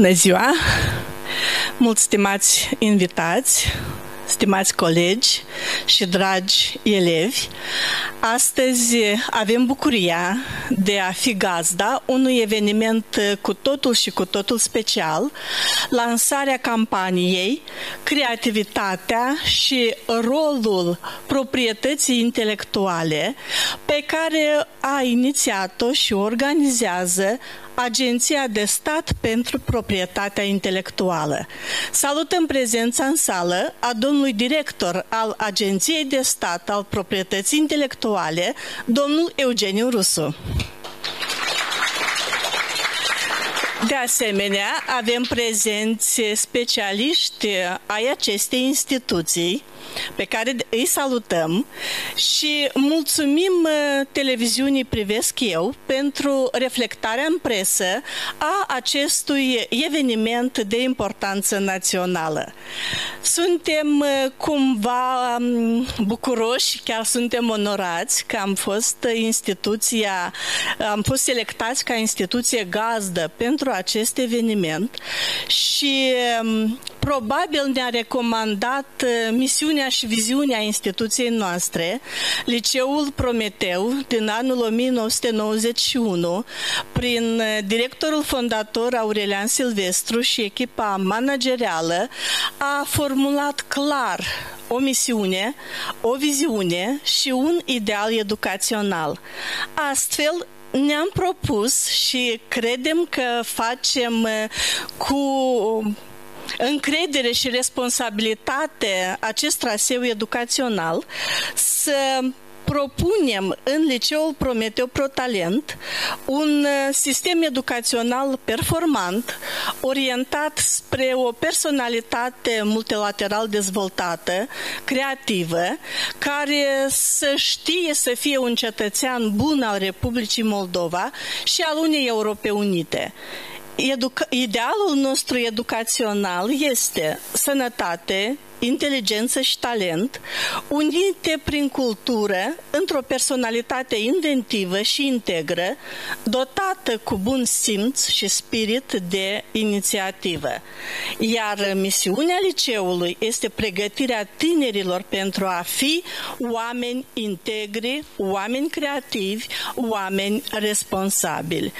Bună ziua! Mulți stimați invitați, stimați colegi și dragi elevi, astăzi avem bucuria de a fi gazda unui eveniment cu totul și cu totul special, lansarea campaniei Creativitatea și rolul proprietății intelectuale pe care a inițiat-o și organizează Agenția de Stat pentru Proprietatea Intelectuală. Salutăm prezența în sală a domnului director al Agenției de Stat al Proprietății Intelectuale, domnul Eugeniu Rusu. De asemenea, avem prezenți specialiști ai acestei instituții, pe care îi salutăm și mulțumim uh, televiziunii Privesc Eu pentru reflectarea în presă a acestui eveniment de importanță națională. Suntem uh, cumva um, bucuroși, chiar suntem onorați că am fost instituția, am fost selectați ca instituție gazdă pentru acest eveniment și um, probabil ne-a recomandat uh, misiunea și viziunea instituției noastre, Liceul Prometeu, din anul 1991, prin uh, directorul fondator Aurelian Silvestru și echipa managerială, a formulat clar o misiune, o viziune și un ideal educațional. Astfel, ne-am propus și credem că facem uh, cu încredere și responsabilitate acest traseu educațional să propunem în liceul Prometeu Protalent un uh, sistem educațional performant, orientat spre o personalitate multilateral dezvoltată, creativă, care să știe să fie un cetățean bun al Republicii Moldova și al Uniunii Europei Unite. Educa- idealul nostru educațional este sănătate, inteligență și talent, unite prin cultură, într-o personalitate inventivă și integră, dotată cu bun simț și spirit de inițiativă. Iar misiunea liceului este pregătirea tinerilor pentru a fi oameni integri, oameni creativi, oameni responsabili.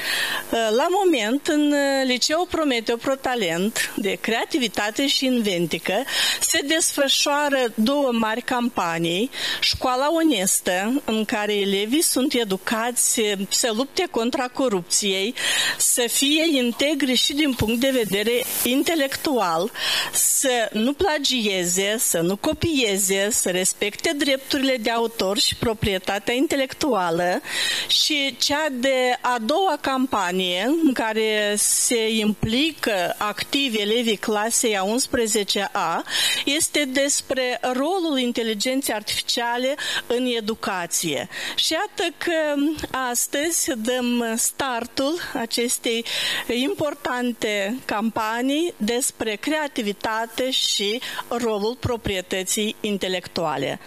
La moment, în liceul Prometeo Protalent de creativitate și inventică se desfășoară două mari campanii, Școala Onestă, în care elevii sunt educați să lupte contra corupției, să fie integri și din punct de vedere intelectual, să nu plagieze, să nu copieze, să respecte drepturile de autor și proprietatea intelectuală. Și cea de a doua campanie în care se implică activ elevii clasei a 11A este despre rolul inteligenței artificiale în educație. Și iată că astăzi dăm startul acestei importante campanii despre creativitate și rolul proprietății intelectuale.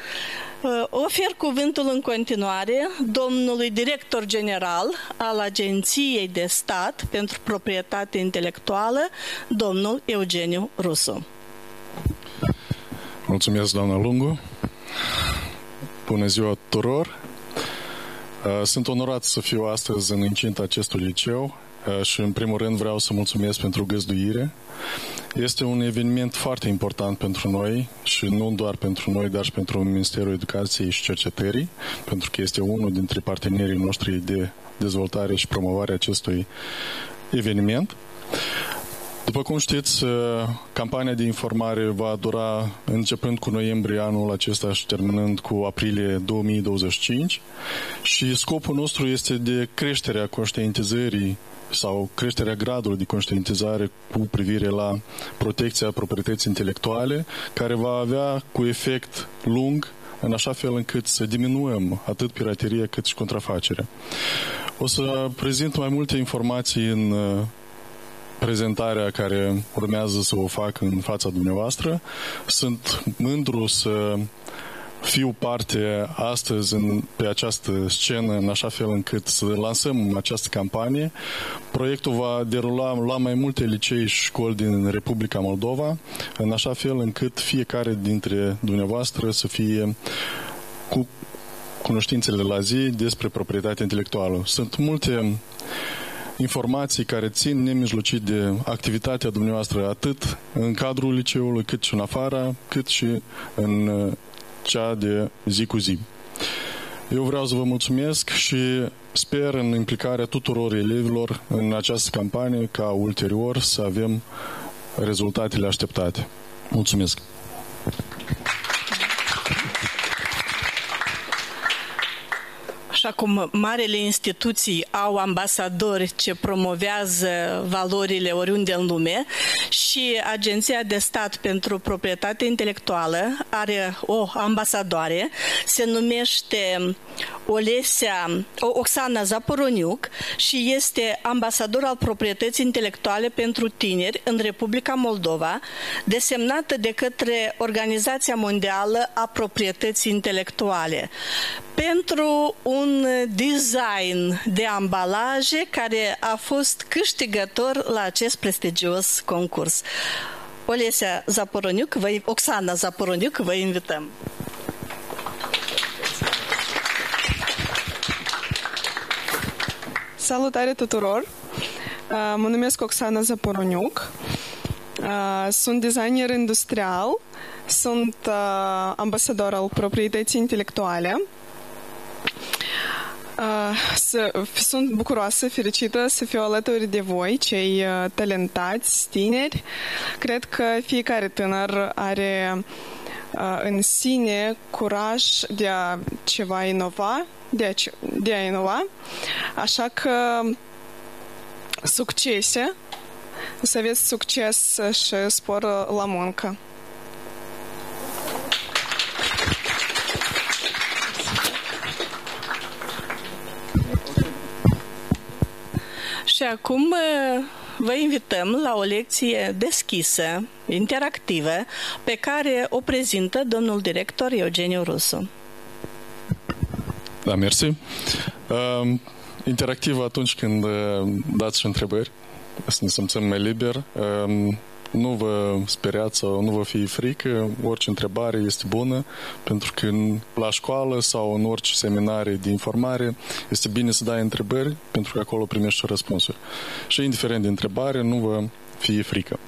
Ofer cuvântul în continuare domnului director general al Agenției de Stat pentru Proprietate Intelectuală, domnul Eugeniu Rusu. Mulțumesc, doamna Lungu. Bună ziua tuturor. Uh, sunt onorat să fiu astăzi în incinta acestui liceu uh, și în primul rând vreau să mulțumesc pentru găzduire. Este un eveniment foarte important pentru noi și nu doar pentru noi, dar și pentru Ministerul Educației și Cercetării, pentru că este unul dintre partenerii noștri de dezvoltare și promovare acestui eveniment. După cum știți, uh, campania de informare va dura începând cu noiembrie anul acesta și terminând cu aprilie 2025 și scopul nostru este de creșterea conștientizării sau creșterea gradului de conștientizare cu privire la protecția proprietății intelectuale, care va avea cu efect lung în așa fel încât să diminuăm atât pirateria cât și contrafacerea. O să prezint mai multe informații în uh, prezentarea care urmează să o fac în fața dumneavoastră. Sunt mândru să fiu parte astăzi în, pe această scenă în așa fel încât să lansăm această campanie. Proiectul va derula la mai multe licei și școli din Republica Moldova, în așa fel încât fiecare dintre dumneavoastră să fie cu cunoștințele la zi despre proprietatea intelectuală. Sunt multe informații care țin nemijlocit de activitatea dumneavoastră atât în cadrul liceului, cât și în afara, cât și în uh, cea de zi cu zi. Eu vreau să vă mulțumesc și sper în implicarea tuturor elevilor în această campanie ca ulterior să avem rezultatele așteptate. Mulțumesc! Așa cum marele instituții au ambasadori ce promovează valorile oriunde în lume și Agenția de Stat pentru Proprietate Intelectuală are o ambasadoare, se numește Olesia, Oxana Zaporoniuc și este ambasador al proprietății intelectuale pentru tineri în Republica Moldova, desemnată de către Organizația Mondială a Proprietății Intelectuale pentru un design de ambalaje care a fost câștigător la acest prestigios concurs. Olesia Zaporoniuc, vă, Oxana Zaporoniuc, vă invităm. Salutare tuturor! Mă numesc Oxana Zaporoniuc. Sunt designer industrial, sunt ambasador al proprietății intelectuale Uh, să, sunt bucuroasă, fericită să fiu alături de voi, cei uh, talentați, tineri. Cred că fiecare tânăr are uh, în sine curaj de a ceva inova, de a, de a inova. Așa că succese, să aveți succes și spor la muncă. Și acum vă invităm la o lecție deschisă, interactivă, pe care o prezintă domnul director Eugeniu Rusu. Da, mersi. Uh, interactiv atunci când uh, dați și întrebări, să ne simțim mai liber. Uh, nu vă speriați sau nu vă fie frică, orice întrebare este bună, pentru că în, la școală sau în orice seminarie de informare este bine să dai întrebări, pentru că acolo primești și răspunsuri. Și indiferent de întrebare, nu vă fie frică.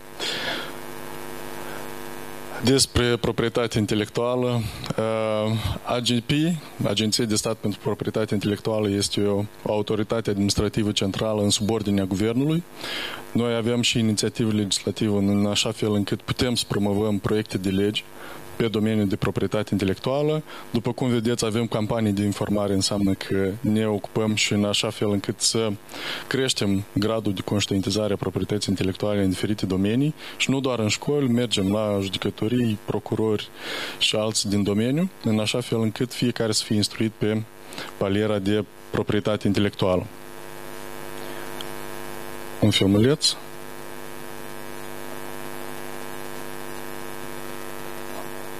Despre proprietate intelectuală, uh, AGP, Agenția de Stat pentru Proprietate Intelectuală, este o autoritate administrativă centrală în subordinea guvernului. Noi avem și inițiative legislative în așa fel încât putem să promovăm proiecte de legi pe domeniul de proprietate intelectuală. După cum vedeți, avem campanii de informare, înseamnă că ne ocupăm și în așa fel încât să creștem gradul de conștientizare a proprietății intelectuale în diferite domenii și nu doar în școli, mergem la judecătorii, procurori și alții din domeniu, în așa fel încât fiecare să fie instruit pe paliera de proprietate intelectuală. Un filmuleț.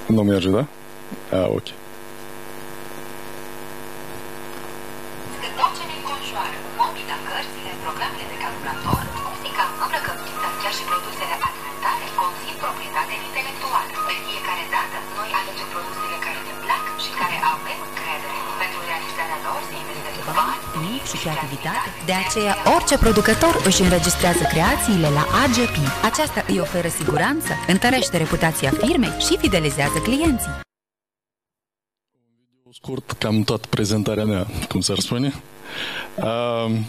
Nu merge, da? A, ok. programele de calculator, bani, timp și creativitate. De aceea, orice producător își înregistrează creațiile la AGP. Aceasta îi oferă siguranță, întărește reputația firmei și fidelizează clienții scurt cam toată prezentarea mea, cum s-ar spune. Uh,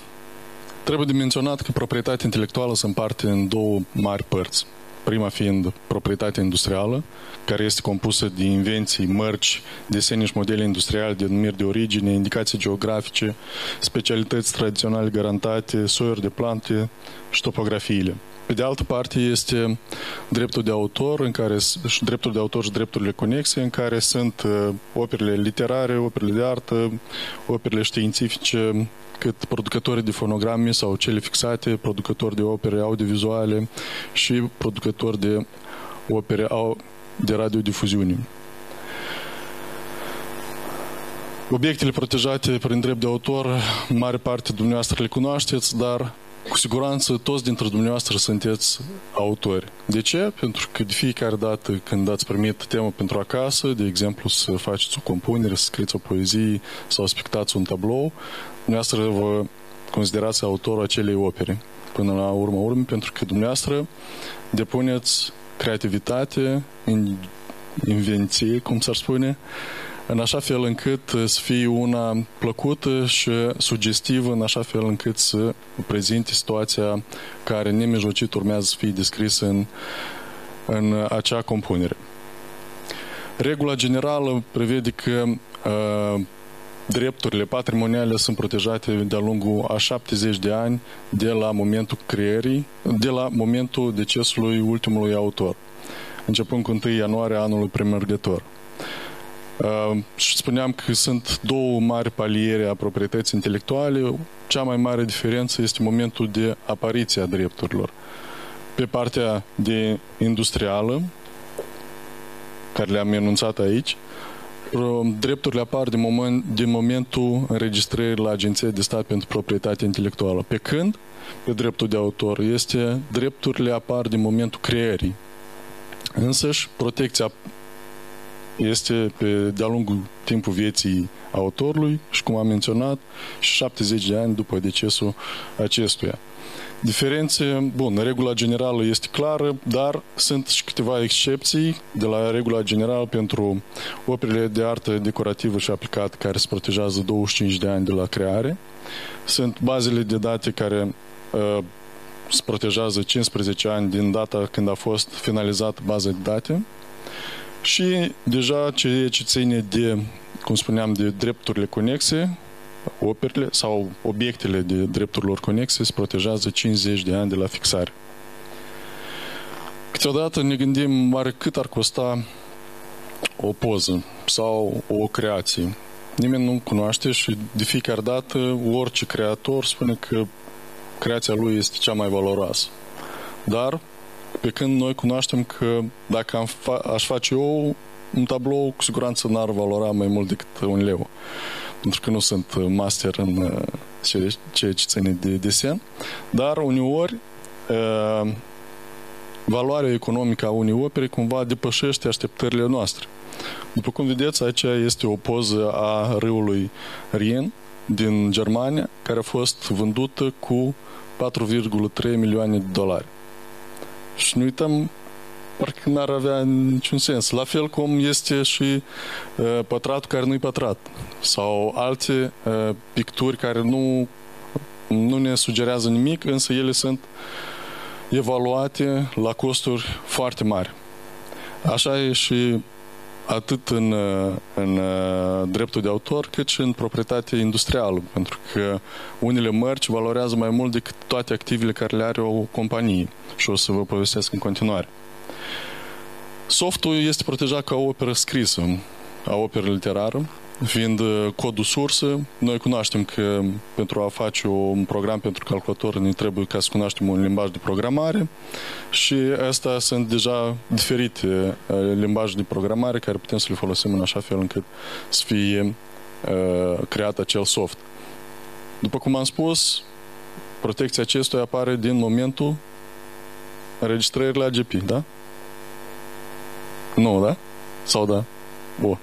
trebuie de menționat că proprietatea intelectuală se împarte în două mari părți. Prima fiind proprietatea industrială, care este compusă de invenții, mărci, desene și modele industriale, denumiri de origine, indicații geografice, specialități tradiționale garantate, soiuri de plante și topografiile. Pe de altă parte este dreptul de autor, în care, și dreptul de autor și drepturile conexe, în care sunt uh, operele literare, operele de artă, operele științifice, cât producători de fonograme sau cele fixate, producători de opere audiovizuale și producători de opere de radiodifuziune. Obiectele protejate prin drept de autor, mare parte dumneavoastră le cunoașteți, dar cu siguranță toți dintre dumneavoastră sunteți autori. De ce? Pentru că de fiecare dată când ați primit temă pentru acasă, de exemplu să faceți o compunere, să scrieți o poezie sau să pictați un tablou, dumneavoastră vă considerați autorul acelei opere până la urmă urmă, pentru că dumneavoastră depuneți creativitate, invenție, cum s-ar spune, în așa fel încât să fie una plăcută și sugestivă, în așa fel încât să prezinte situația care nemijlocit urmează să fie descrisă în, în acea compunere. Regula generală prevede că uh, drepturile patrimoniale sunt protejate de-a lungul a 70 de ani de la momentul creierii, de la momentul decesului ultimului autor, începând cu 1 ianuarie anului premergător. Uh, și spuneam că sunt două mari paliere a proprietății intelectuale. Cea mai mare diferență este momentul de apariție a drepturilor. Pe partea de industrială, care le-am enunțat aici, uh, drepturile apar din, moment, din momentul înregistrării la Agenția de Stat pentru Proprietate Intelectuală. Pe când, pe dreptul de autor, este drepturile apar din momentul creierii. Însăși, protecția este pe, de-a lungul timpul vieții autorului și, cum am menționat, 70 de ani după decesul acestuia. Diferențe, bun, regula generală este clară, dar sunt și câteva excepții de la regula generală pentru operele de artă decorativă și aplicat care se protejează 25 de ani de la creare. Sunt bazele de date care uh, se protejează 15 ani din data când a fost finalizată baza de date și deja ceea ce ține de, cum spuneam, de drepturile conexe, operele sau obiectele de drepturilor conexe se protejează 50 de ani de la fixare. Câteodată ne gândim oare cât ar costa o poză sau o creație. Nimeni nu cunoaște și de fiecare dată orice creator spune că creația lui este cea mai valoroasă. Dar pe când noi cunoaștem că dacă am fa- aș face eu un tablou, cu siguranță n-ar valora mai mult decât un leu. Pentru că nu sunt master în uh, ceea ce ține de desen. Dar uneori uh, valoarea economică a unei opere cumva depășește așteptările noastre. După cum vedeți, aici este o poză a râului Rien din Germania, care a fost vândută cu 4,3 milioane de dolari. Și ne uităm, parcă n-ar avea niciun sens. La fel cum este și uh, pătratul care nu-i pătrat. Sau alte uh, picturi care nu, nu ne sugerează nimic, însă ele sunt evaluate la costuri foarte mari. Așa e și atât în, în dreptul de autor, cât și în proprietate industrială, pentru că unele mărci valorează mai mult decât toate activele care le are o companie și o să vă povestesc în continuare. Softul este protejat ca o operă scrisă, a operă literară, fiind uh, codul sursă, noi cunoaștem că pentru a face un program pentru calculator ne trebuie ca să cunoaștem un limbaj de programare și astea sunt deja diferite uh, limbaje de programare care putem să le folosim în așa fel încât să fie uh, creat acel soft. După cum am spus, protecția acestuia apare din momentul înregistrării la AGP, da? Nu, da? Sau da? Bun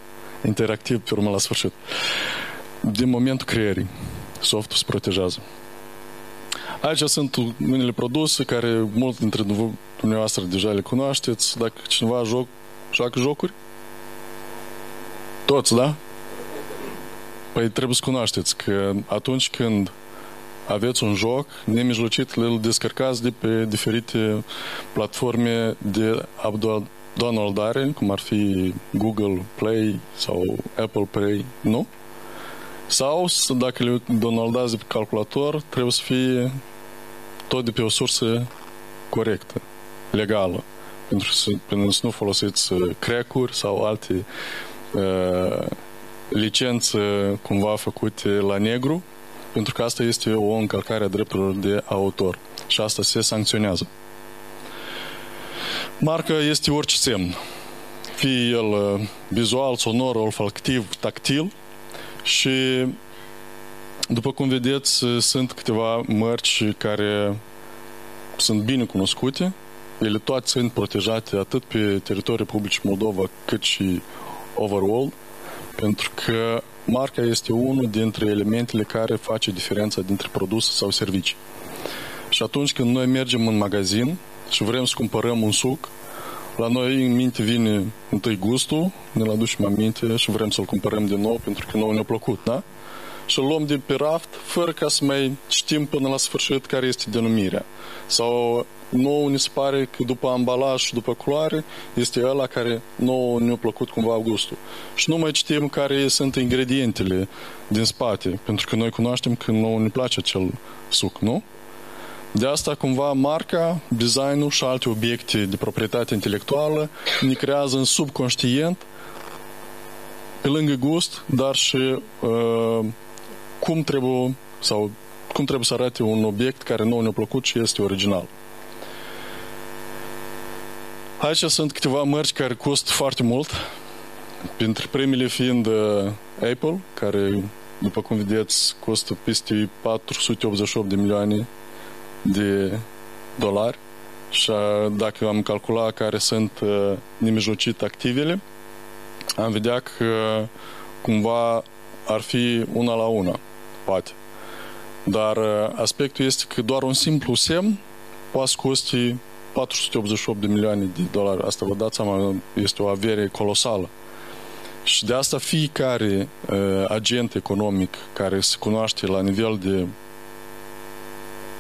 interactiv pe urmă la sfârșit. Din momentul creierii, softul se protejează. Aici sunt unele produse care mulți dintre dumneavoastră deja le cunoașteți. Dacă cineva joc, joacă jocuri, toți, da? Păi trebuie să cunoașteți că atunci când aveți un joc nemijlocit, îl descărcați de pe diferite platforme de downloadare, cum ar fi Google Play sau Apple Play, nu? Sau, dacă le downloadați pe calculator, trebuie să fie tot de pe o sursă corectă, legală. Pentru să, pentru să nu folosiți uh, crack-uri sau alte uh, licențe cumva făcute la negru, pentru că asta este o încălcare a drepturilor de autor și asta se sancționează. Marca este orice semn, fie el uh, vizual, sonor, olfactiv, tactil Și după cum vedeți, sunt câteva mărci care sunt bine cunoscute. Ele toate sunt protejate atât pe teritoriul Republicii Moldova cât și overall, pentru că marca este unul dintre elementele care face diferența dintre produse sau servicii. Și atunci când noi mergem în magazin și vrem să cumpărăm un suc, la noi în minte vine întâi gustul, ne-l aducem aminte și vrem să-l cumpărăm din nou pentru că nou ne-a plăcut, da? Și îl luăm de pe raft fără ca să mai știm până la sfârșit care este denumirea. Sau nou ne se pare că după ambalaj și după culoare este ăla care nou ne-a plăcut cumva gustul. Și nu mai știm care sunt ingredientele din spate, pentru că noi cunoaștem că nou ne place acel suc, nu? De asta, cumva, marca, designul și alte obiecte de proprietate intelectuală ne creează în subconștient, pe lângă gust, dar și uh, cum trebuie sau cum trebuie să arate un obiect care nu ne-a plăcut și este original. Aici sunt câteva mărci care costă foarte mult, printre primele fiind uh, Apple, care, după cum vedeți, costă peste 488 de milioane de dolari și dacă am calculat care sunt uh, nemijlocit activele, am vedea că cumva ar fi una la una, poate. Dar uh, aspectul este că doar un simplu semn poate costi 488 de milioane de dolari. Asta vă dați seama, este o avere colosală. Și de asta fiecare uh, agent economic care se cunoaște la nivel de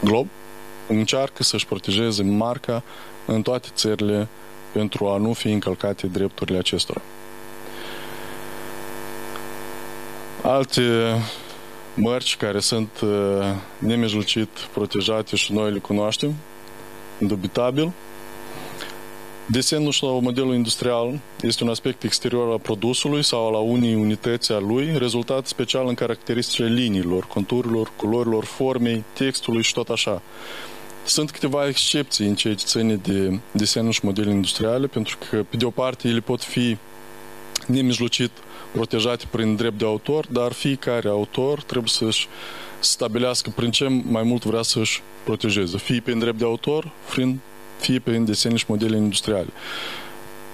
glob încearcă să-și protejeze marca în toate țările pentru a nu fi încălcate drepturile acestora. Alte mărci care sunt uh, nemijlocit protejate și noi le cunoaștem, indubitabil. Desenul și la modelul industrial este un aspect exterior al produsului sau la unii unități a lui, rezultat special în caracteristicile liniilor, conturilor, culorilor, formei, textului și tot așa. Sunt câteva excepții în ceea ce ține de desenul și modele industriale, pentru că, pe de o parte, ele pot fi nemijlocit protejate prin drept de autor, dar fiecare autor trebuie să-și stabilească prin ce mai mult vrea să-și protejeze, fie prin drept de autor, fie, fie prin desene și modele industriale.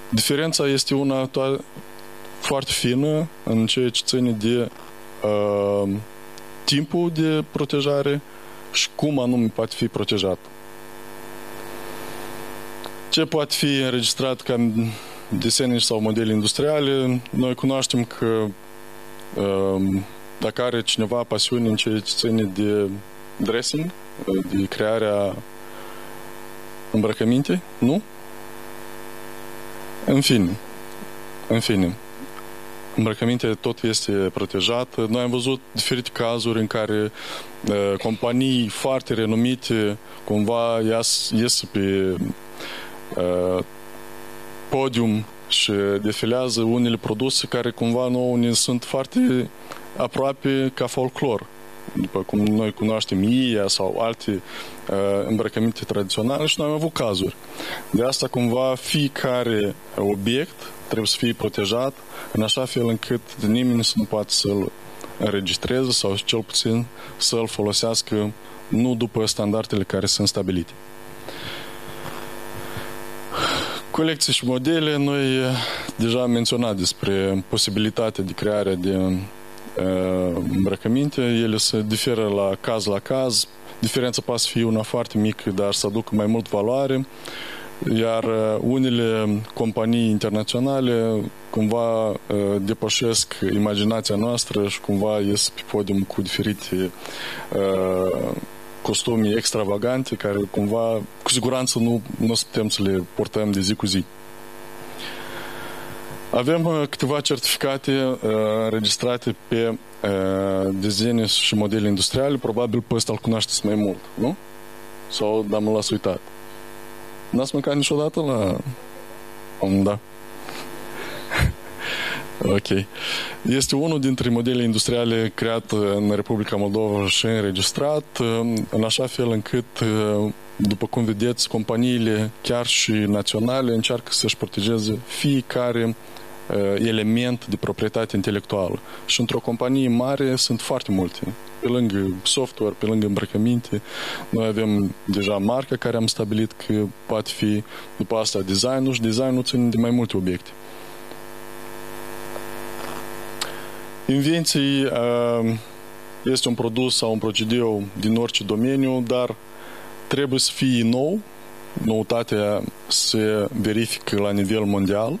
Diferența este una to- foarte fină în ceea ce ține de uh, timpul de protejare și cum anume poate fi protejat. Ce poate fi înregistrat ca desene sau modele industriale? Noi cunoaștem că uh, dacă are cineva pasiune în ceea ce ține de dressing, de crearea îmbrăcăminte, nu? În fine, în fine, îmbrăcăminte tot este protejat. Noi am văzut diferite cazuri în care uh, companii foarte renumite cumva ies, ies pe uh, podium și defilează unele produse care cumva nouă ne sunt foarte aproape ca folclor. După cum noi cunoaștem IA sau alte uh, îmbrăcăminte tradiționale și noi am avut cazuri. De asta cumva fiecare obiect trebuie să fie protejat în așa fel încât nimeni să nu poată să-l înregistreze sau cel puțin să-l folosească nu după standardele care sunt stabilite. Colecții și modele, noi deja am menționat despre posibilitatea de creare de uh, îmbrăcăminte. Ele se diferă la caz la caz. Diferența poate fi una foarte mică, dar să aducă mai mult valoare. Iar unele companii internaționale cumva depășesc imaginația noastră și cumva ies pe podium cu diferite uh, costumi extravagante care cumva cu siguranță nu, nu putem să le portăm de zi cu zi. Avem uh, câteva certificate uh, înregistrate pe uh, dezine și modele industriale, probabil pe ăsta îl cunoașteți mai mult, nu? Sau da, mă las uitat. N-ați mâncat niciodată la... Da. ok. Este unul dintre modele industriale creat în Republica Moldova și înregistrat, în așa fel încât, după cum vedeți, companiile, chiar și naționale, încearcă să-și protejeze fiecare element de proprietate intelectuală. Și într-o companie mare sunt foarte multe. Pe lângă software, pe lângă îmbrăcăminte, noi avem deja marca care am stabilit că poate fi după asta designul și designul ține de mai multe obiecte. Invenții este un produs sau un procedeu din orice domeniu, dar trebuie să fie nou, noutatea se verifică la nivel mondial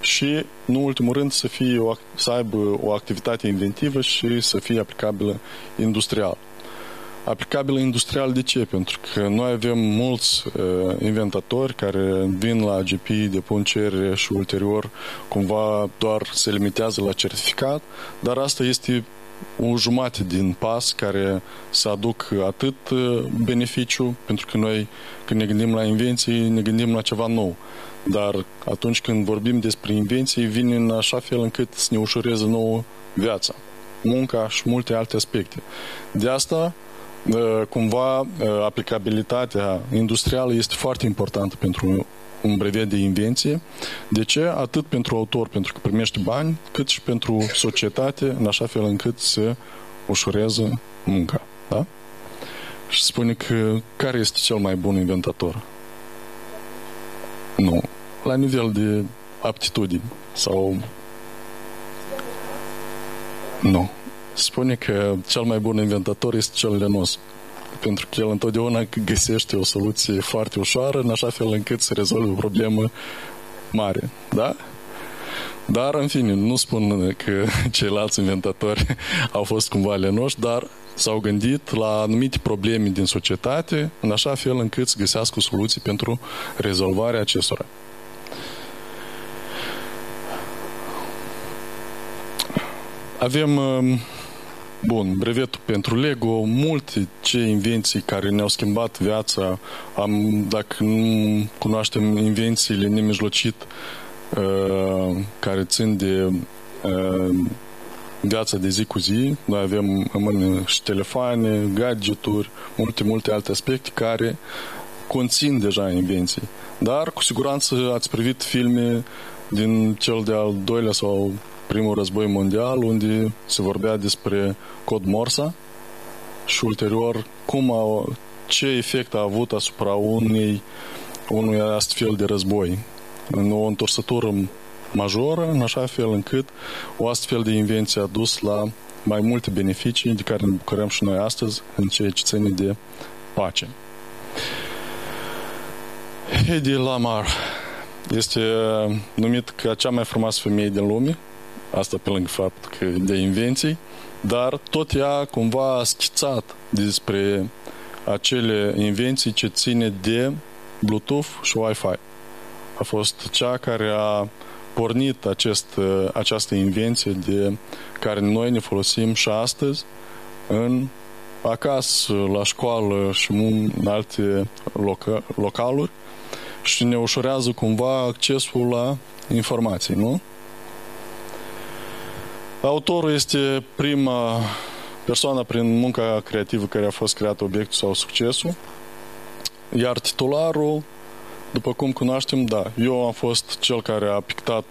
și, în ultimul rând, să, fie o, să aibă o activitate inventivă și să fie aplicabilă industrial. Aplicabilă industrial de ce? Pentru că noi avem mulți uh, inventatori care vin la AGP, depun cerere și ulterior cumva doar se limitează la certificat, dar asta este o jumătate din pas care să aduc atât beneficiu, pentru că noi când ne gândim la invenții, ne gândim la ceva nou. Dar atunci când vorbim despre invenții, vine în așa fel încât să ne ușureze nouă viața, munca și multe alte aspecte. De asta, cumva, aplicabilitatea industrială este foarte importantă pentru un brevet de invenție. De ce? Atât pentru autor, pentru că primește bani, cât și pentru societate, în așa fel încât să ușureze munca. Da? Și spune că care este cel mai bun inventator? Nu. La nivel de aptitudini sau... Nu. Spune că cel mai bun inventator este cel lenos pentru că el întotdeauna găsește o soluție foarte ușoară, în așa fel încât să rezolve o problemă mare. Da? Dar, în fine, nu spun că ceilalți inventatori au fost cumva lenoși, dar s-au gândit la anumite probleme din societate, în așa fel încât să găsească soluții pentru rezolvarea acestora. Avem um, Bun, brevetul pentru Lego, multe ce invenții care ne-au schimbat viața. Am, dacă nu cunoaștem invențiile nemijlocit uh, care țin de uh, viața de zi cu zi, noi avem în mână și telefoane, gadgeturi, multe, multe alte aspecte care conțin deja invenții. Dar, cu siguranță, ați privit filme din cel de-al doilea sau primul război mondial, unde se vorbea despre cod Morsa și ulterior cum a, ce efect a avut asupra unei, unui astfel de război. În o întorsătură majoră, în așa fel încât o astfel de invenție a dus la mai multe beneficii de care ne bucurăm și noi astăzi în ceea ce ține de pace. Hedy Lamar este numit ca cea mai frumoasă femeie din lume Asta pe lângă faptul că de invenții, dar tot ea cumva a schițat despre acele invenții ce ține de Bluetooth și Wi-Fi. A fost cea care a pornit acest, această invenție de care noi ne folosim și astăzi în acasă, la școală și în alte loca, localuri și ne ușurează cumva accesul la informații, nu? Autorul este prima persoană prin munca creativă care a fost creat obiectul sau succesul, iar titularul, după cum cunoaștem, da, eu am fost cel care a pictat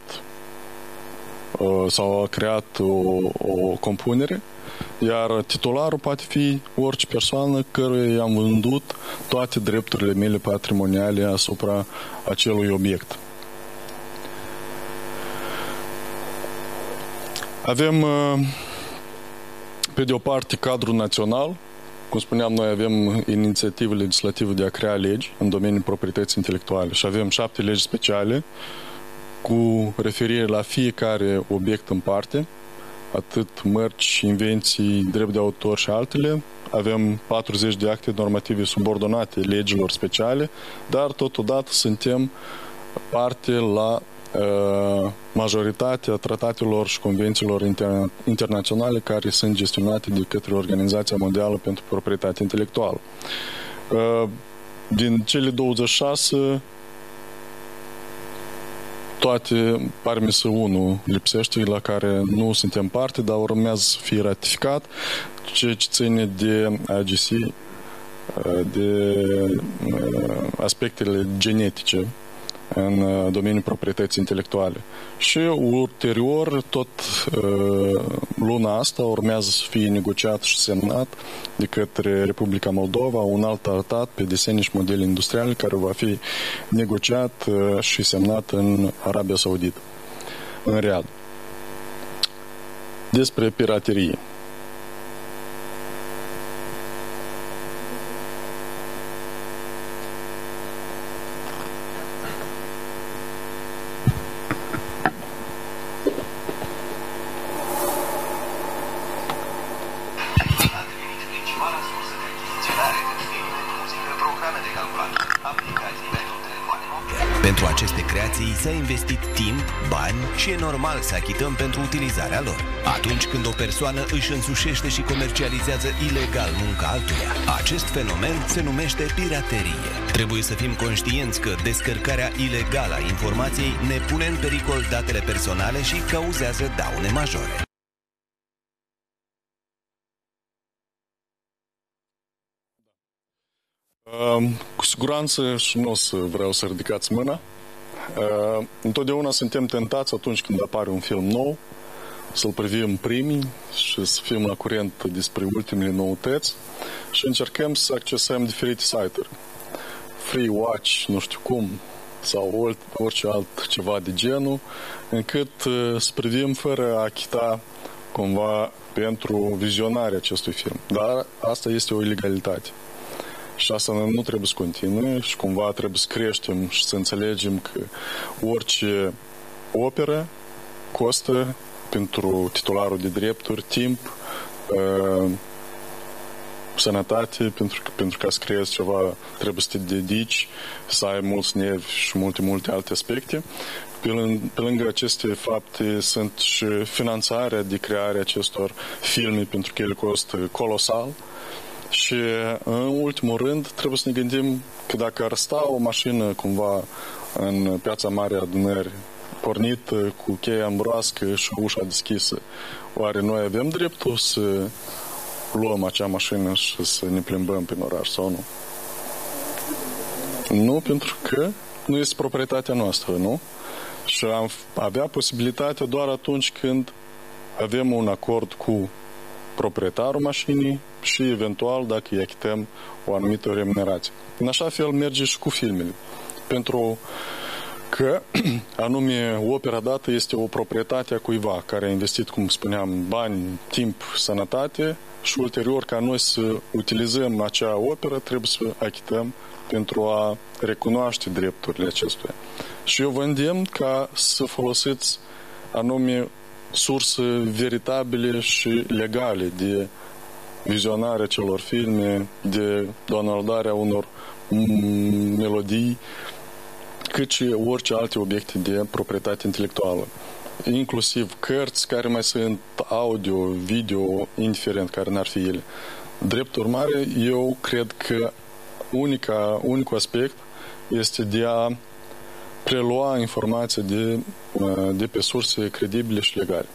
uh, sau a creat o, o compunere, iar titularul poate fi orice persoană căruia i-am vândut toate drepturile mele patrimoniale asupra acelui obiect. Avem, uh, pe de o parte, cadrul național. Cum spuneam, noi avem inițiativă legislativă de a crea legi în domeniul proprietății intelectuale și avem șapte legi speciale cu referire la fiecare obiect în parte, atât mărci, invenții, drept de autor și altele. Avem 40 de acte normative subordonate legilor speciale, dar totodată suntem parte la Uh, majoritatea tratatelor și convențiilor inter- internaționale care sunt gestionate de către Organizația Mondială pentru Proprietate Intelectuală. Uh, din cele 26, toate, pare să unul lipsește la care nu suntem parte, dar urmează să fie ratificat, ceea ce ține de AGC, uh, de aspectele genetice în uh, domeniul proprietății intelectuale. Și ulterior, tot uh, luna asta urmează să fie negociat și semnat de către Republica Moldova un alt tratat pe desene și modele industriale care va fi negociat uh, și semnat în Arabia Saudită, în Riyadh. Despre piraterie. Să achităm pentru utilizarea lor. Atunci când o persoană își însușește și comercializează ilegal munca altuia, acest fenomen se numește piraterie. Trebuie să fim conștienți că descărcarea ilegală a informației ne pune în pericol datele personale și cauzează daune majore. Cu siguranță și nu o să vreau să ridicați mâna, Uh, întotdeauna suntem tentați atunci când apare un film nou să-l privim primii și să fim la curent despre ultimele noutăți și încercăm să accesăm diferite site-uri. Free Watch, nu știu cum, sau orice alt ceva de genul, încât uh, să privim fără a achita cumva pentru vizionarea acestui film. Dar asta este o ilegalitate. Și asta nu trebuie să continue și cumva trebuie să creștem și să înțelegem că orice operă costă pentru titularul de drepturi timp, uh, sănătate, pentru, pentru ca să creezi ceva trebuie să te dedici, să ai mulți nervi și multe, multe alte aspecte. Pe, lângă, pe lângă aceste fapte sunt și finanțarea de crearea acestor filme pentru că ele costă colosal. Uh, și în ultimul rând trebuie să ne gândim că dacă ar sta o mașină cumva în piața mare adunări pornit cu cheia ambroască și ușa deschisă, oare noi avem dreptul să luăm acea mașină și să ne plimbăm prin oraș sau nu? Nu, pentru că nu este proprietatea noastră, nu? Și am avea posibilitatea doar atunci când avem un acord cu proprietarul mașinii și eventual dacă îi achităm o anumită remunerație. În așa fel merge și cu filmele. Pentru că anume opera dată este o proprietate a cuiva care a investit, cum spuneam, bani, timp, sănătate și ulterior ca noi să utilizăm acea operă trebuie să achităm pentru a recunoaște drepturile acestuia. Și eu vă îndemn ca să folosiți anume surse veritabile și legale de vizionarea celor filme, de downloadarea unor melodii, cât și orice alte obiecte de proprietate intelectuală. Inclusiv cărți care mai sunt audio, video, indiferent care n-ar fi ele. Drept urmare, eu cred că unica, unicul aspect este de a prelua informația de, de pe surse credibile și legale.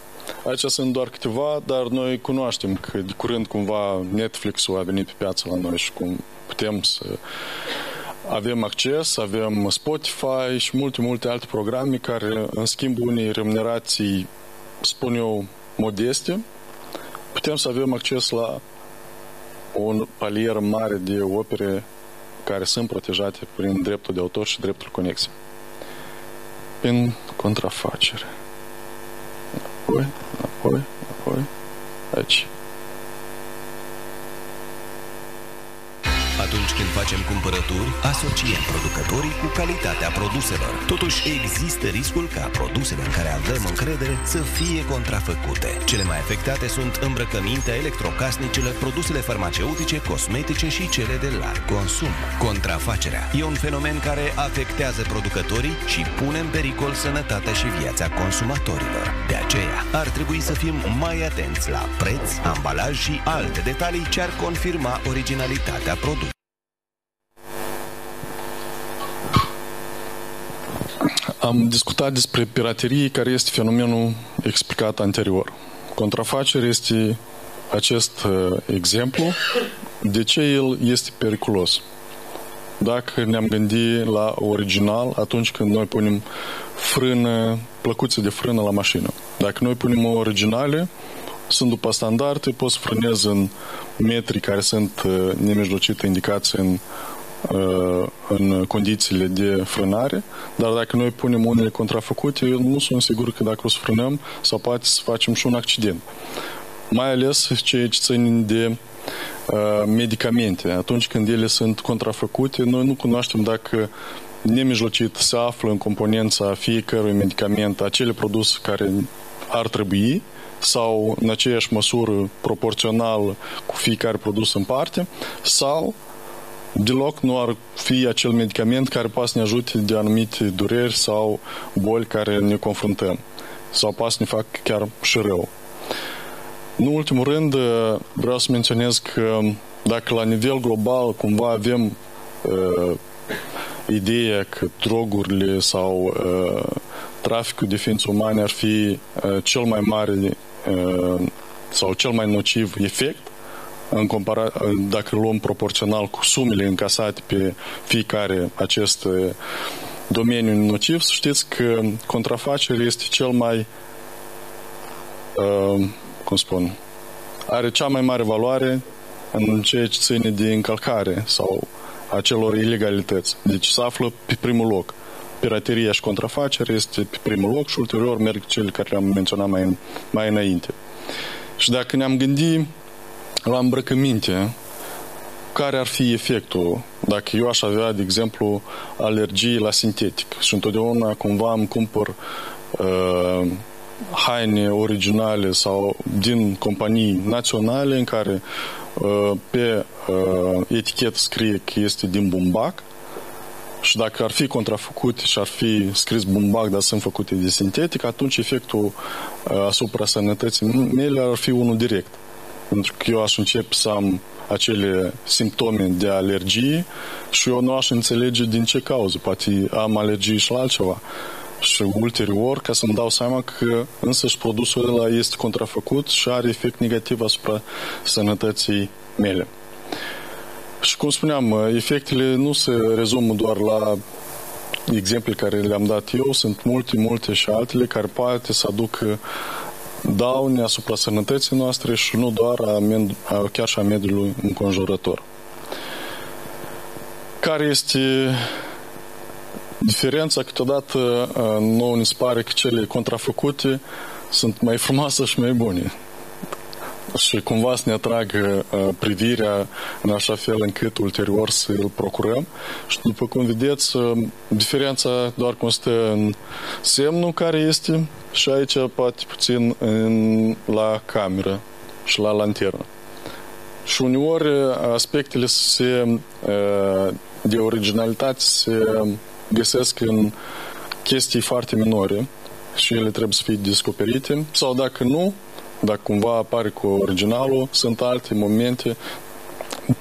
Aici sunt doar câteva, dar noi cunoaștem că de curând cumva Netflix-ul a venit pe piață la noi și cum putem să avem acces, avem Spotify și multe, multe alte programe care, în schimb unei remunerații, spun eu, modeste, putem să avem acces la un palier mare de opere care sunt protejate prin dreptul de autor și dreptul conexe prin contrafacere. Apoi, apoi, apoi, aici. Atunci când facem cumpărături, asociem producătorii cu calitatea produselor. Totuși, există riscul ca produsele în care avem încredere să fie contrafăcute. Cele mai afectate sunt îmbrăcăminte, electrocasnicele, produsele farmaceutice, cosmetice și cele de larg consum. Contrafacerea e un fenomen care afectează producătorii și pune în pericol sănătatea și viața consumatorilor. De aceea, ar trebui să fim mai atenți la preț, ambalaj și alte detalii ce ar confirma originalitatea produsului. Am discutat despre piraterie, care este fenomenul explicat anterior. Contrafacere este acest uh, exemplu. De ce el este periculos? dacă ne-am gândit la original atunci când noi punem frână, plăcuțe de frână la mașină. Dacă noi punem originale, sunt după standarde, pot să frânez în metri care sunt uh, nemijlocite indicați în, uh, în condițiile de frânare, dar dacă noi punem unele contrafăcute, eu nu sunt sigur că dacă o să frânăm, sau poate să facem și un accident. Mai ales ceea ce țin de uh, medicamente. Atunci când ele sunt contrafăcute, noi nu cunoaștem dacă nemijlocit se află în componența fiecărui medicament acele produse care ar trebui sau în aceeași măsură proporțional cu fiecare produs în parte sau deloc nu ar fi acel medicament care poate să ne ajute de anumite dureri sau boli care ne confruntăm sau poate să ne fac chiar și rău. În ultimul rând, vreau să menționez că dacă la nivel global cumva avem uh, ideea că drogurile sau uh, traficul de ființe umane ar fi uh, cel mai mare uh, sau cel mai nociv efect, în compara- dacă luăm proporțional cu sumele încasate pe fiecare acest uh, domeniu nociv, să știți că contrafacerea este cel mai, uh, cum spun, are cea mai mare valoare în ceea ce ține de încălcare sau acelor ilegalități. Deci se află pe primul loc. Pirateria și contrafacerea este pe primul loc și ulterior merg cele care le-am menționat mai, mai înainte. Și dacă ne-am gândit la îmbrăcăminte, care ar fi efectul dacă eu aș avea, de exemplu, alergii la sintetic și întotdeauna cumva îmi cumpăr uh, haine originale sau din companii naționale în care uh, pe uh, etichetă scrie că este din bumbac și dacă ar fi contrafăcut și ar fi scris bumbac, dar sunt făcute de sintetic, atunci efectul uh, asupra sănătății mele ar fi unul direct. Pentru că eu aș începe să am acele simptome de alergie și eu nu aș înțelege din ce cauză. Poate am alergie și la altceva și ulterior ca să-mi dau seama că însăși produsul ăla este contrafăcut și are efect negativ asupra sănătății mele. Și cum spuneam, efectele nu se rezumă doar la exemple care le-am dat eu, sunt multe, multe și altele care poate să aducă daune asupra sănătății noastre și nu doar a, a chiar și a mediului înconjurător. Care este Diferența câteodată uh, nouă ne pare că cele contrafăcute sunt mai frumoase și mai bune și cumva să ne atragă uh, privirea în așa fel încât ulterior să îl procurăm. Și după cum vedeți, uh, diferența doar constă în semnul care este și aici poate puțin în, la cameră și la lanternă. Și uneori aspectele se, de originalitate se găsesc în chestii foarte minore și ele trebuie să fie descoperite sau dacă nu, dacă cumva apare cu originalul, sunt alte momente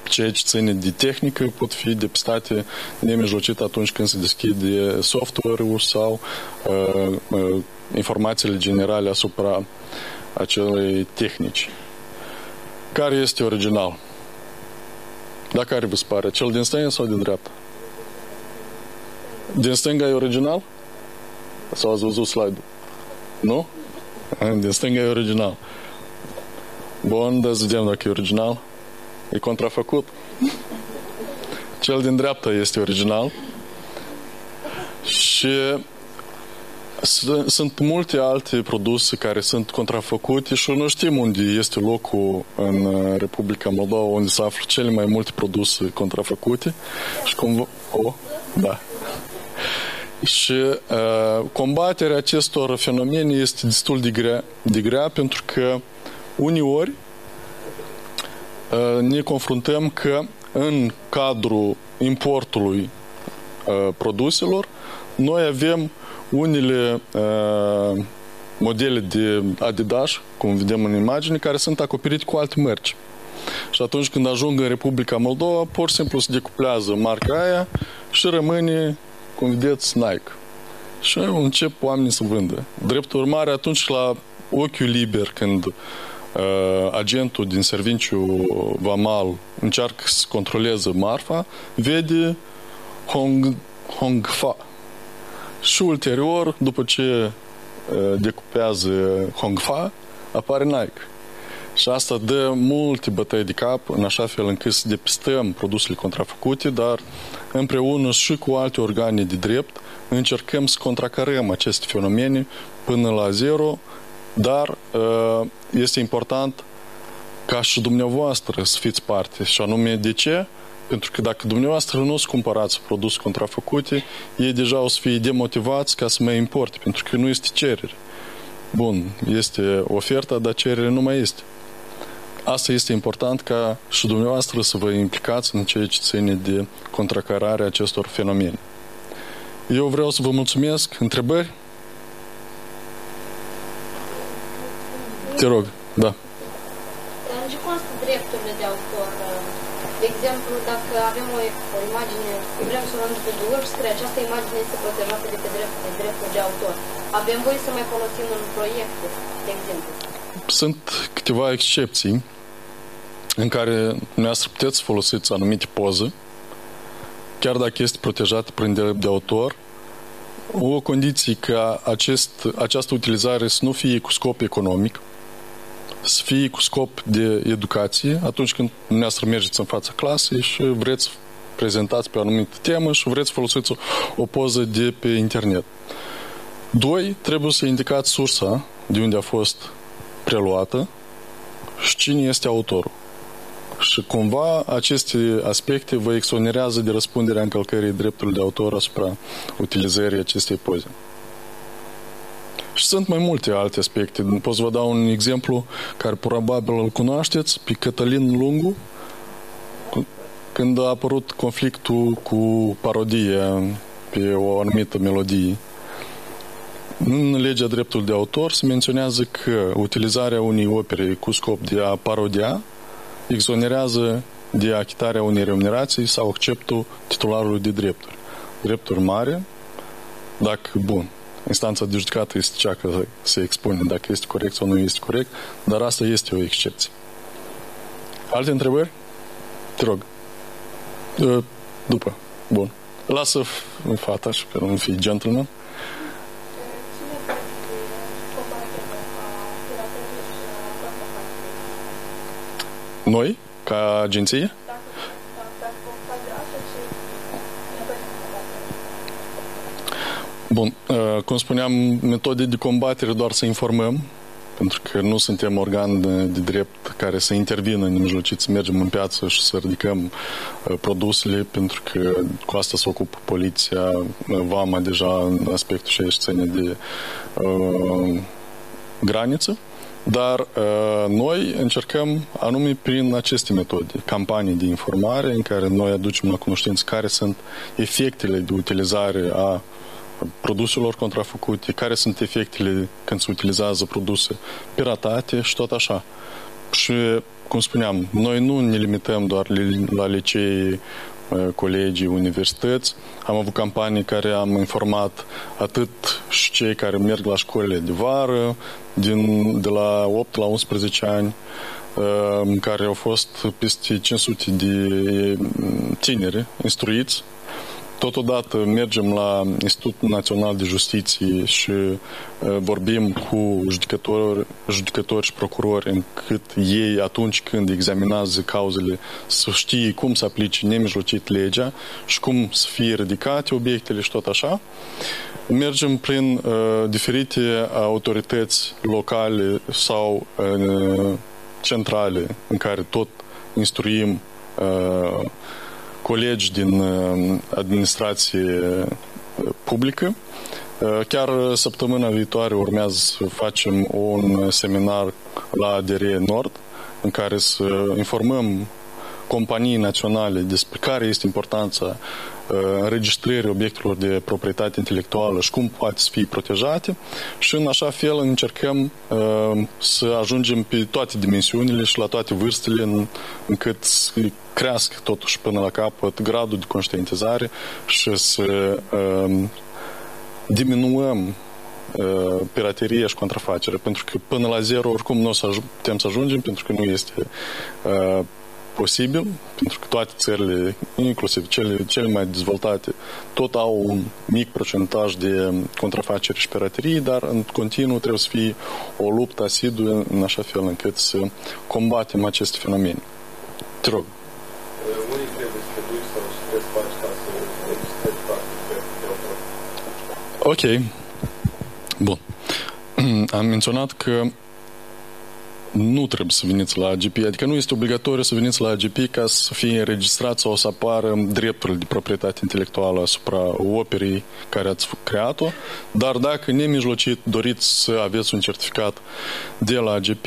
ceea ce ține de tehnică pot fi depistate nemijlocit atunci când se deschide software-ul sau uh, uh, informațiile generale asupra acelei tehnici. Care este original? Dacă care vă pare? Cel din stânga sau din dreapta? Din stânga e original? Sau ați văzut slide Nu? Din stânga e original. Bun, da vedem dacă e original. E contrafăcut. Cel din dreapta este original. Și sunt multe alte produse care sunt contrafăcute și nu știm unde este locul în Republica Moldova unde se află cele mai multe produse contrafăcute și cum... Oh, da. Și uh, combaterea acestor fenomene este destul de grea, de grea pentru că uneori uh, ne confruntăm că în cadrul importului uh, produselor noi avem unele uh, modele de Adidas, cum vedem în imagine, care sunt acoperite cu alte mărci. Și atunci când ajung în Republica Moldova, pur și simplu se decuplează marca aia și rămâne cum vedeți, Nike. Și încep oamenii să vândă. Drept urmare, atunci la ochiul liber, când uh, agentul din serviciu vamal încearcă să controleze marfa, vede Hong, Hongfa. Și ulterior, după ce decupează Hongfa, apare Nike. Și asta dă multe bătăi de cap, în așa fel încât să depistăm produsele contrafăcute, dar împreună și cu alte organe de drept încercăm să contracarăm aceste fenomene până la zero, dar este important ca și dumneavoastră să fiți parte. Și anume, de ce? Pentru că dacă dumneavoastră nu să cumpărați produse contrafăcute, ei deja o să fie demotivați ca să mai importe, pentru că nu este cerere. Bun, este oferta, dar cerere nu mai este. Asta este important ca și dumneavoastră să vă implicați în ceea ce ține de contracararea acestor fenomene. Eu vreau să vă mulțumesc. Întrebări? Te rog, da. În ce constă drepturile de autor? De exemplu, dacă avem o, o imagine, vrem să o luăm de pe Google și scrie această imagine este protejată de pe drept, de dreptul de autor. Avem voie să mai folosim în proiecte, de exemplu? Sunt câteva excepții în care dumneavoastră puteți folosiți anumite poze, chiar dacă este protejat prin drept de autor, o condiție ca acest, această utilizare să nu fie cu scop economic, să fie cu scop de educație atunci când dumneavoastră mergeți în fața clasei și vreți prezentați pe o anumită temă și vreți folosiți o, o poză de pe internet. Doi, trebuie să indicați sursa de unde a fost preluată și cine este autorul. Și cumva aceste aspecte vă exonerează de răspunderea încălcării dreptului de autor asupra utilizării acestei poze. Și sunt mai multe alte aspecte. Pot să vă dau un exemplu care probabil îl cunoașteți, pe Cătălin Lungu, când a apărut conflictul cu parodia pe o anumită melodie. În legea dreptului de autor se menționează că utilizarea unei opere cu scop de a parodia exonerează de achitarea unei remunerații sau acceptul titularului de drepturi. Drepturi mari, dacă, bun, instanța de judecată este cea care se expune dacă este corect sau nu este corect, dar asta este o excepție. Alte întrebări? Te rog. După. Bun. Lasă fata și pe un fi gentleman. Noi, ca agenție? Bun, cum spuneam, metode de combatere doar să informăm, pentru că nu suntem organ de, de drept care să intervină în mijlocit, să mergem în piață și să ridicăm uh, produsele, pentru că cu asta se ocupă poliția, vama deja în aspectul și aici ține de uh, graniță. Dar uh, noi încercăm anume prin aceste metode, campanii de informare în care noi aducem la cunoștință care sunt efectele de utilizare a produselor contrafăcute, care sunt efectele când se utilizează produse piratate și tot așa. Și, cum spuneam, noi nu ne limităm doar la licee colegii universități. Am avut campanii care am informat atât și cei care merg la școlile de vară, din, de la 8 la 11 ani, în care au fost peste 500 de tineri instruiți Totodată mergem la Institutul Național de Justiție și vorbim cu judecători, judecători și procurori încât ei, atunci când examinează cauzele, să știe cum să aplice nemijlocit legea și cum să fie ridicate obiectele și tot așa. Mergem prin uh, diferite autorități locale sau uh, centrale în care tot instruim uh, colegi din uh, administrație uh, publică. Uh, chiar săptămâna viitoare urmează să facem un seminar la ADR Nord în care să informăm companii naționale despre care este importanța Uh, înregistrării obiectelor de proprietate intelectuală și cum poate să fie protejate și în așa fel încercăm uh, să ajungem pe toate dimensiunile și la toate vârstele în, încât să crească totuși până la capăt gradul de conștientizare și să uh, diminuăm uh, pirateria și contrafacerea, pentru că până la zero oricum nu o să putem să ajungem, pentru că nu este uh, posibil, pentru că toate țările, inclusiv cele, cele mai dezvoltate, tot au un mic procentaj de contrafaceri și piraterii, dar în continuu trebuie să fie o luptă asiduă în așa fel încât să combatem aceste fenomene. Te rog. Unii trebuie să te duci sau să te faci ca să registrezi practic de autor? Ok. Bun. Am menționat că nu trebuie să veniți la AGP, adică nu este obligatoriu să veniți la AGP ca să fie înregistrat sau să apară drepturile de proprietate intelectuală asupra operei care ați creat-o, dar dacă nemijlocit doriți să aveți un certificat de la AGP,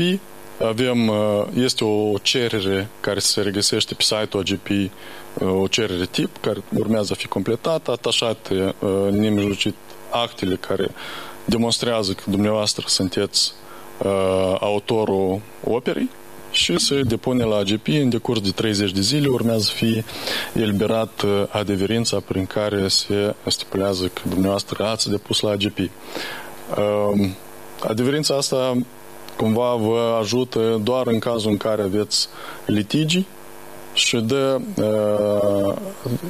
avem, uh, este o cerere care se regăsește pe site-ul AGP, uh, o cerere tip care urmează a fi completată, atașate uh, nemijlocit actele care demonstrează că dumneavoastră sunteți uh, autorul operei și se depune la AGP în decurs de 30 de zile urmează să fie eliberat uh, adeverința prin care se stipulează că dumneavoastră ați depus la AGP. Uh, adeverința asta cumva vă ajută doar în cazul în care aveți litigii și de uh,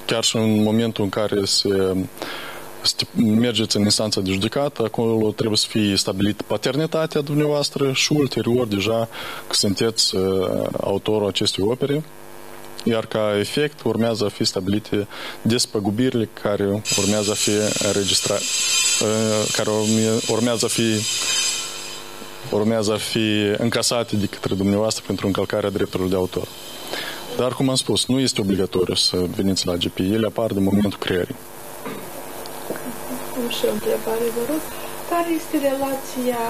chiar și în momentul în care se mergeți în instanța de judecată, acolo trebuie să fie stabilit paternitatea dumneavoastră și ulterior deja că sunteți uh, autorul acestei opere, iar ca efect urmează a fi stabilite despăgubirile care urmează a fi înregistrate, uh, care urmează a fi urmează a fi încasate de către dumneavoastră pentru încălcarea drepturilor de autor. Dar, cum am spus, nu este obligatoriu să veniți la GP. Ele apar de momentul creării am și o întrebare, vă rog. Care este relația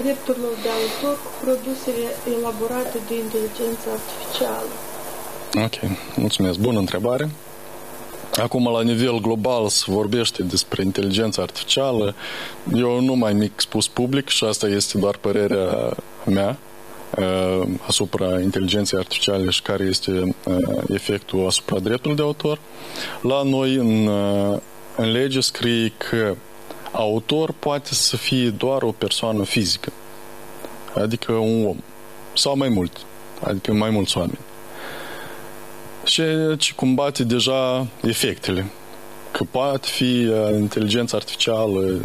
drepturilor de autor cu produsele elaborate de inteligență artificială? Ok, mulțumesc. Bună întrebare. Acum, la nivel global, se vorbește despre inteligența artificială. Eu nu mai mic spus public și asta este doar părerea mea uh, asupra inteligenței artificiale și care este uh, efectul asupra dreptului de autor. La noi, în, uh, în lege scrie că autor poate să fie doar o persoană fizică, adică un om, sau mai mult, adică mai mulți oameni. Și ce combate deja efectele. Că poate fi uh, inteligența artificială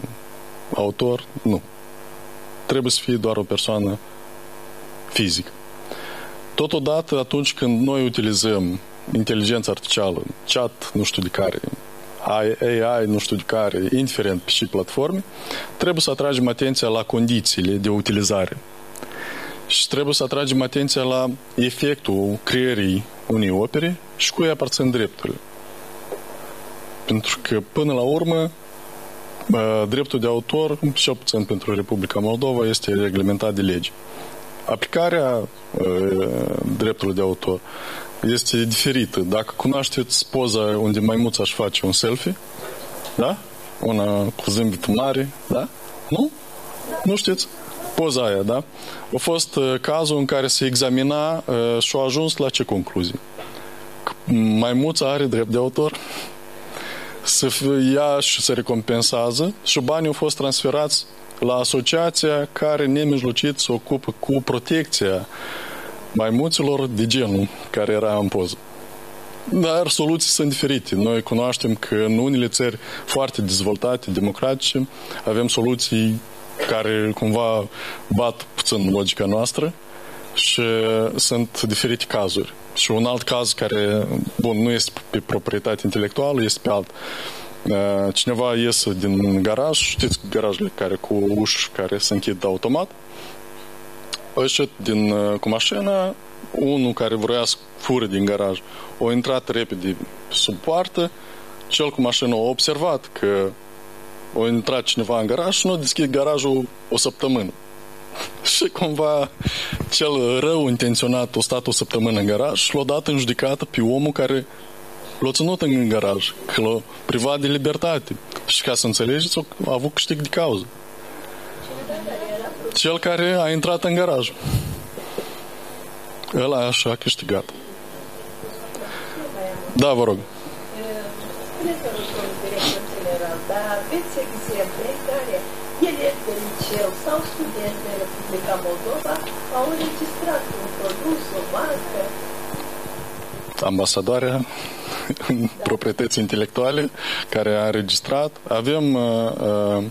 autor, nu. Trebuie să fie doar o persoană fizică. Totodată, atunci când noi utilizăm inteligența artificială, chat, nu știu de care, AI, nu știu de care, indiferent pe și platforme, trebuie să atragem atenția la condițiile de utilizare. Și trebuie să atragem atenția la efectul creierii unei opere și cui aparțin drepturile. Pentru că, până la urmă, dreptul de autor, cel puțin pentru Republica Moldova, este reglementat de lege. Aplicarea dreptului de autor este diferită. Dacă cunoașteți poza unde maimuța își face un selfie, da? Una cu zâmbetul mare, da? Nu? Nu știți? Poza aia, da? A fost uh, cazul în care se examina uh, și a ajuns la ce concluzie? Maimuța are drept de autor să ia și se recompensează și banii au fost transferați la asociația care nemijlocit se ocupă cu protecția maimuților de genul care era în poză. Dar soluții sunt diferite. Noi cunoaștem că în unele țări foarte dezvoltate, democratice, avem soluții care cumva bat puțin logica noastră și sunt diferite cazuri. Și un alt caz care, bun, nu este pe proprietate intelectuală, este pe alt. Uh, cineva iese din garaj, știți garajele care cu uși care se închid automat, a ieșit din, uh, cu mașina, unul care vrea să fură din garaj, a intrat repede sub poartă, cel cu mașina a observat că a intrat cineva în garaj și nu a deschis garajul o săptămână. și cumva cel rău intenționat a stat o săptămână în garaj și l-a dat în judecată pe omul care l-a ținut în garaj, că l-a privat de libertate. Și ca să înțelegeți, a avut câștig de cauză. Cel care a intrat în garaj. Ăla așa a câștigat. Da, vă rog. dar aveți exemple în care elevi de liceu sau studenți de Republica Moldova au înregistrat un produs, o marcă, ambasadoarea proprietății intelectuale care a înregistrat. Avem uh, uh,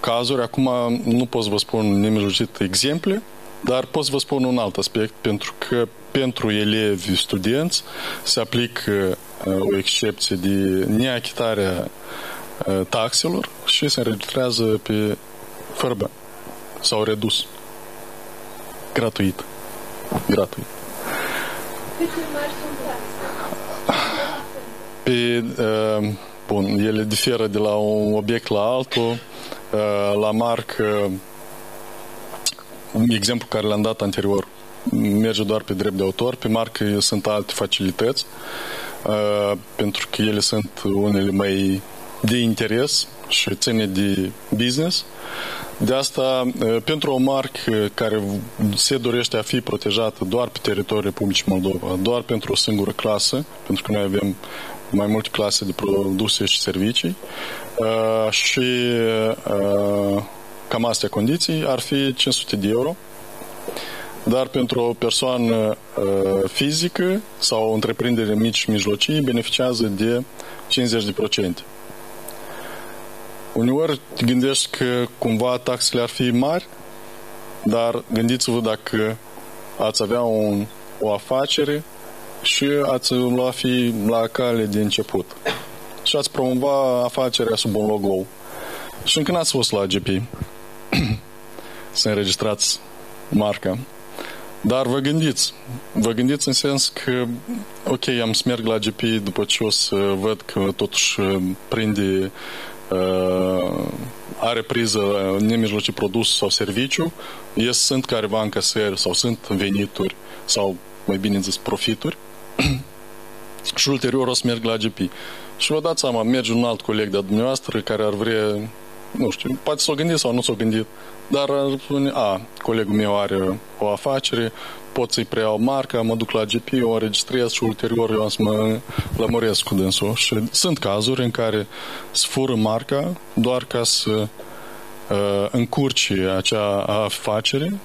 cazuri, acum nu pot să vă spun nemijlocit exemple, dar pot să vă spun un alt aspect, pentru că pentru elevi studenți se aplică uh, o excepție de neachitarea uh, taxelor și se înregistrează pe fără bani sau redus. Gratuit. Gratuit. Cât de mari sunt Pe, uh, bun, ele diferă de la un obiect la altul. Uh, la marcă, un exemplu care l-am dat anterior, merge doar pe drept de autor, pe marcă sunt alte facilități, uh, pentru că ele sunt unele mai de interes și ține de business. De asta, uh, pentru o marcă care se dorește a fi protejată doar pe teritoriul Republicii Moldova, doar pentru o singură clasă, pentru că noi avem mai multe clase de produse și servicii. Uh, și uh, cam astea condiții. Ar fi 500 de euro. Dar pentru o persoană uh, fizică sau o întreprindere mici și mijlocii beneficiază de 50%. Uneori te gândești că cumva taxele ar fi mari, dar gândiți-vă dacă ați avea un, o afacere și ați lua fi la cale de început și ați promova afacerea sub un logo. Și încă n-ați fost la GP să înregistrați marca. Dar vă gândiți, vă gândiți în sens că, ok, am să merg la GP după ce o să văd că totuși uh, prinde, uh, are priză nemijlocit produs sau serviciu, ies, sunt careva încasări sau sunt venituri sau, mai bine zis, profituri și ulterior o să merg la GP. Și vă dați seama, merge un alt coleg de-a dumneavoastră care ar vrea, nu știu, poate s-o gândit sau nu s-o gândit, dar ar spune, a, colegul meu are o afacere, pot să-i preiau marca, mă duc la GP, o înregistrez și ulterior eu am să mă lămuresc cu dânsul. Și sunt cazuri în care se fură marca doar ca să uh, încurci acea afacere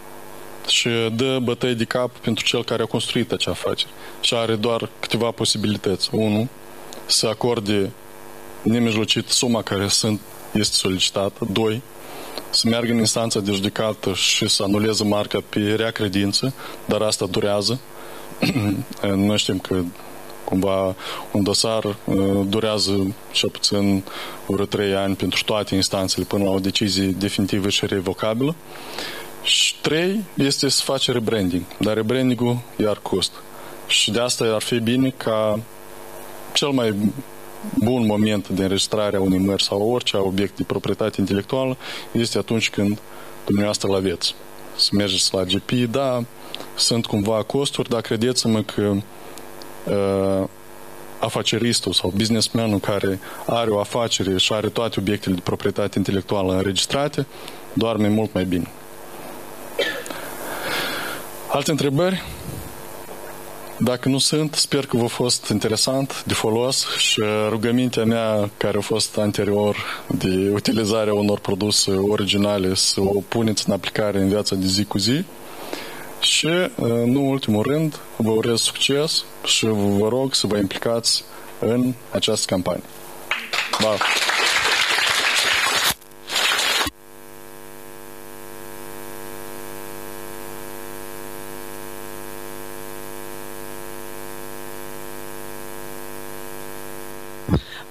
și dă bătăi de cap pentru cel care a construit acea afacere. Și are doar câteva posibilități. Unu, să acorde nemijlocit suma care sunt, este solicitată. Doi, să meargă în instanța de judecată și să anuleze marca pe rea credință, dar asta durează. Noi știm că cumva un dosar uh, durează cel puțin vreo trei ani pentru toate instanțele până la o decizie definitivă și revocabilă. Și trei este să faci rebranding, dar rebranding-ul iar cost. Și de asta ar fi bine ca cel mai bun moment de înregistrare a unui măr sau orice obiect de proprietate intelectuală este atunci când dumneavoastră la aveți. Să mergeți la GP, da, sunt cumva costuri, dar credeți-mă că uh, afaceristul sau businessmanul care are o afacere și are toate obiectele de proprietate intelectuală înregistrate, doarme mult mai bine. Alte întrebări? Dacă nu sunt, sper că v-a fost interesant, de folos și rugămintea mea care a fost anterior de utilizarea unor produse originale să o puneți în aplicare în viața de zi cu zi și, nu în ultimul rând, vă urez succes și vă rog să vă implicați în această campanie. Bye.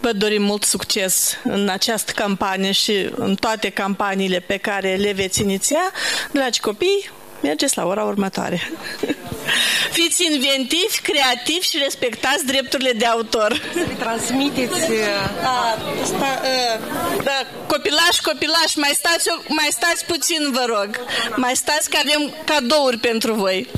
Vă dorim mult succes în această campanie și în toate campaniile pe care le veți iniția. Dragi copii, mergeți la ora următoare. Fiți inventivi, creativi și respectați drepturile de autor. Să le transmiteți... A, sta, a, da, copilași, copilași, mai stați, mai stați puțin, vă rog. Mai stați că avem cadouri pentru voi.